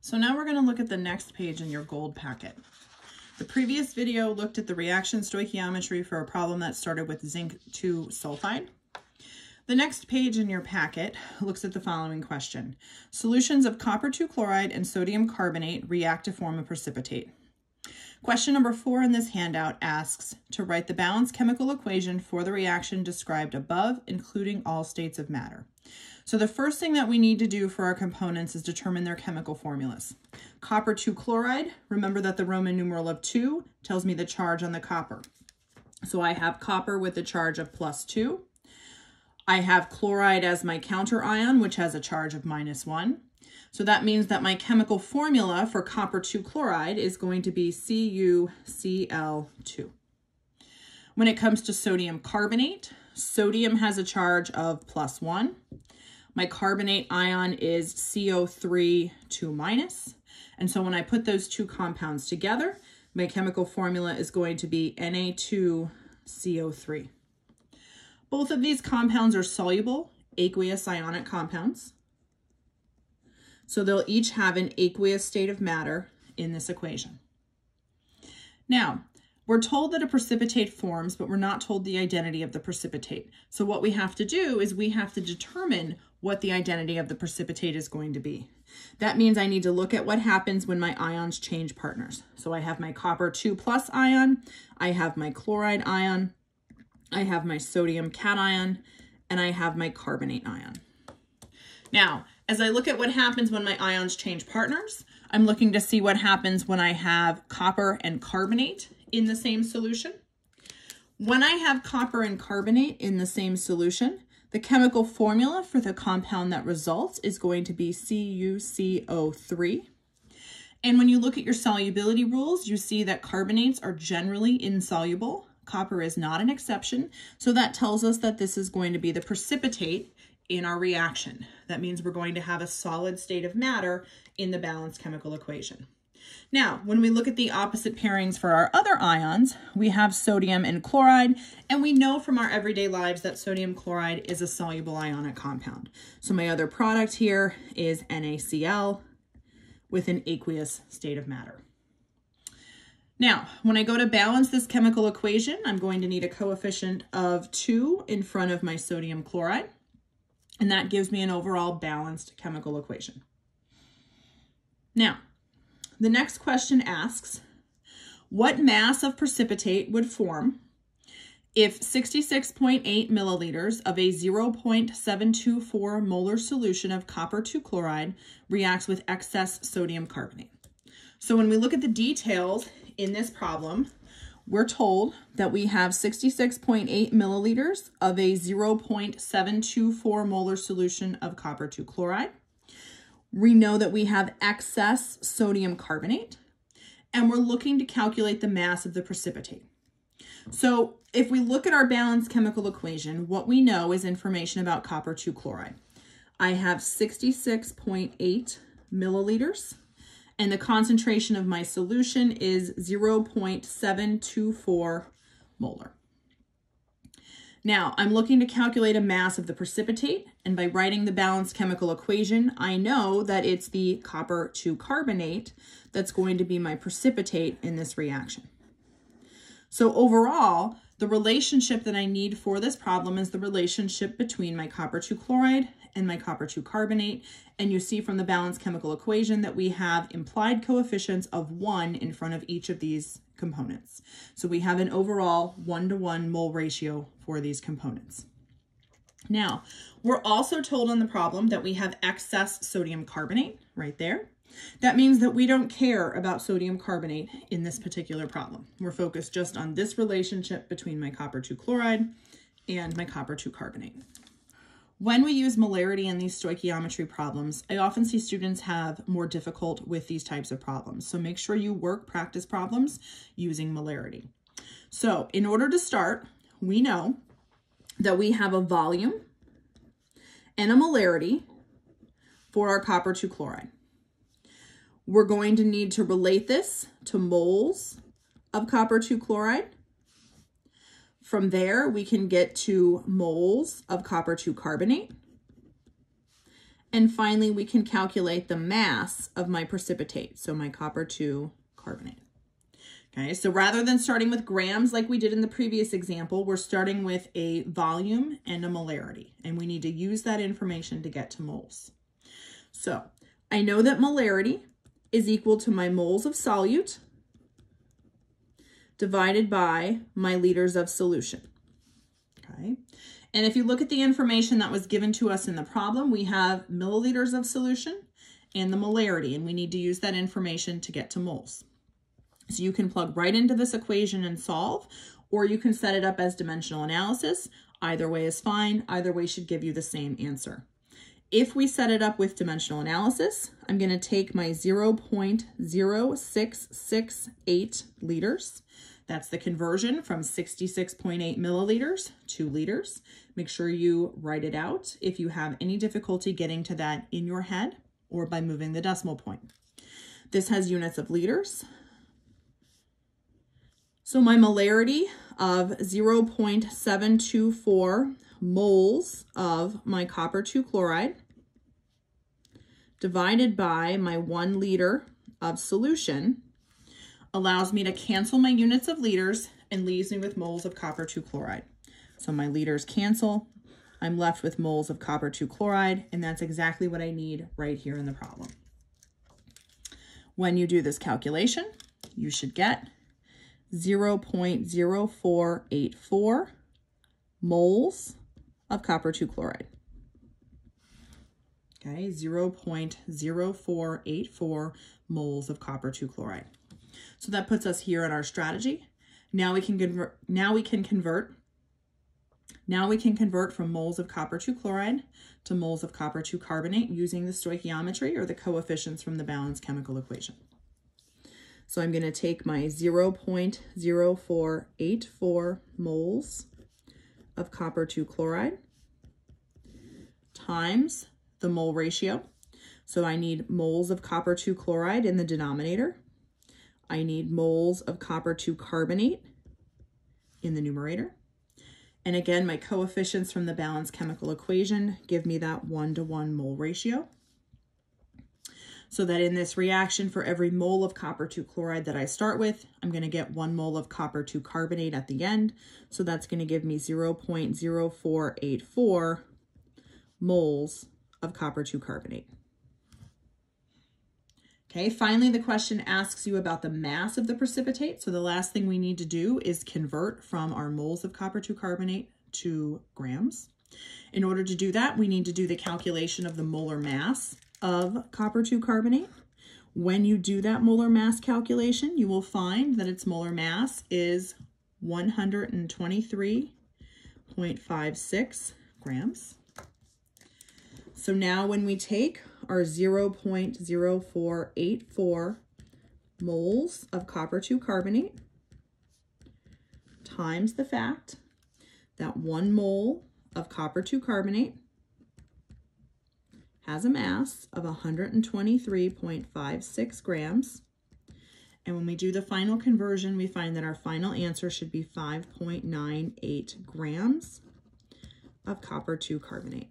So now we're going to look at the next page in your gold packet. The previous video looked at the reaction stoichiometry for a problem that started with zinc 2 sulfide. The next page in your packet looks at the following question. Solutions of copper 2 chloride and sodium carbonate react to form a precipitate. Question number four in this handout asks to write the balanced chemical equation for the reaction described above, including all states of matter. So the first thing that we need to do for our components is determine their chemical formulas. Copper 2 chloride, remember that the Roman numeral of 2 tells me the charge on the copper. So I have copper with a charge of plus 2. I have chloride as my counter ion, which has a charge of minus 1. So that means that my chemical formula for copper 2 chloride is going to be CuCl2. When it comes to sodium carbonate, sodium has a charge of plus 1. My carbonate ion is CO3 2 minus. And so when I put those two compounds together, my chemical formula is going to be Na2CO3. Both of these compounds are soluble aqueous ionic compounds. So they'll each have an aqueous state of matter in this equation. Now, we're told that a precipitate forms, but we're not told the identity of the precipitate. So what we have to do is we have to determine what the identity of the precipitate is going to be. That means I need to look at what happens when my ions change partners. So I have my copper 2 plus ion, I have my chloride ion, I have my sodium cation, and I have my carbonate ion. Now, as I look at what happens when my ions change partners, I'm looking to see what happens when I have copper and carbonate in the same solution. When I have copper and carbonate in the same solution, the chemical formula for the compound that results is going to be CuCO3. And when you look at your solubility rules, you see that carbonates are generally insoluble. Copper is not an exception. So that tells us that this is going to be the precipitate in our reaction. That means we're going to have a solid state of matter in the balanced chemical equation. Now, when we look at the opposite pairings for our other ions, we have sodium and chloride, and we know from our everyday lives that sodium chloride is a soluble ionic compound. So my other product here is NaCl with an aqueous state of matter. Now, when I go to balance this chemical equation, I'm going to need a coefficient of 2 in front of my sodium chloride, and that gives me an overall balanced chemical equation. Now, the next question asks, what mass of precipitate would form if 66.8 milliliters of a 0.724 molar solution of copper 2 chloride reacts with excess sodium carbonate? So when we look at the details in this problem, we're told that we have 66.8 milliliters of a 0.724 molar solution of copper 2 chloride. We know that we have excess sodium carbonate, and we're looking to calculate the mass of the precipitate. So if we look at our balanced chemical equation, what we know is information about copper 2 chloride. I have 66.8 milliliters, and the concentration of my solution is 0.724 molar. Now, I'm looking to calculate a mass of the precipitate, and by writing the balanced chemical equation, I know that it's the copper 2 carbonate that's going to be my precipitate in this reaction. So overall, the relationship that I need for this problem is the relationship between my copper 2 chloride and my copper 2 carbonate. And you see from the balanced chemical equation that we have implied coefficients of 1 in front of each of these components. So we have an overall one-to-one -one mole ratio for these components. Now, we're also told on the problem that we have excess sodium carbonate right there. That means that we don't care about sodium carbonate in this particular problem. We're focused just on this relationship between my copper 2 chloride and my copper 2 carbonate. When we use molarity in these stoichiometry problems, I often see students have more difficult with these types of problems. So make sure you work practice problems using molarity. So in order to start, we know that we have a volume and a molarity for our copper 2 chloride. We're going to need to relate this to moles of copper 2 chloride from there, we can get to moles of copper 2 carbonate. And finally, we can calculate the mass of my precipitate, so my copper 2 carbonate. Okay, so rather than starting with grams like we did in the previous example, we're starting with a volume and a molarity, and we need to use that information to get to moles. So I know that molarity is equal to my moles of solute divided by my liters of solution. Okay. And if you look at the information that was given to us in the problem, we have milliliters of solution and the molarity, and we need to use that information to get to moles. So you can plug right into this equation and solve, or you can set it up as dimensional analysis. Either way is fine. Either way should give you the same answer. If we set it up with dimensional analysis, I'm going to take my 0.0668 liters. That's the conversion from 66.8 milliliters to liters. Make sure you write it out if you have any difficulty getting to that in your head or by moving the decimal point. This has units of liters. So my molarity of 0.724 moles of my copper 2 chloride divided by my one liter of solution allows me to cancel my units of liters and leaves me with moles of copper 2 chloride. So my liters cancel. I'm left with moles of copper 2 chloride, and that's exactly what I need right here in the problem. When you do this calculation, you should get 0.0484 moles of copper 2 chloride. Okay, 0.0484 moles of copper 2 chloride. So that puts us here in our strategy. Now we can convert now we can convert now we can convert from moles of copper 2 chloride to moles of copper 2 carbonate using the stoichiometry or the coefficients from the balanced chemical equation. So I'm going to take my 0.0484 moles of copper 2 chloride times the mole ratio. So I need moles of copper 2 chloride in the denominator. I need moles of copper 2 carbonate in the numerator. And again, my coefficients from the balanced chemical equation give me that one-to-one -one mole ratio. So that in this reaction, for every mole of copper 2 chloride that I start with, I'm going to get one mole of copper 2 carbonate at the end. So that's going to give me 0.0484 moles of copper 2 carbonate. Okay, finally, the question asks you about the mass of the precipitate. So the last thing we need to do is convert from our moles of copper 2 carbonate to grams. In order to do that, we need to do the calculation of the molar mass of copper 2 carbonate. When you do that molar mass calculation, you will find that its molar mass is 123.56 grams. So now when we take our 0.0484 moles of copper 2 carbonate times the fact that one mole of copper 2 carbonate has a mass of 123.56 grams. And when we do the final conversion, we find that our final answer should be 5.98 grams of copper 2 carbonate.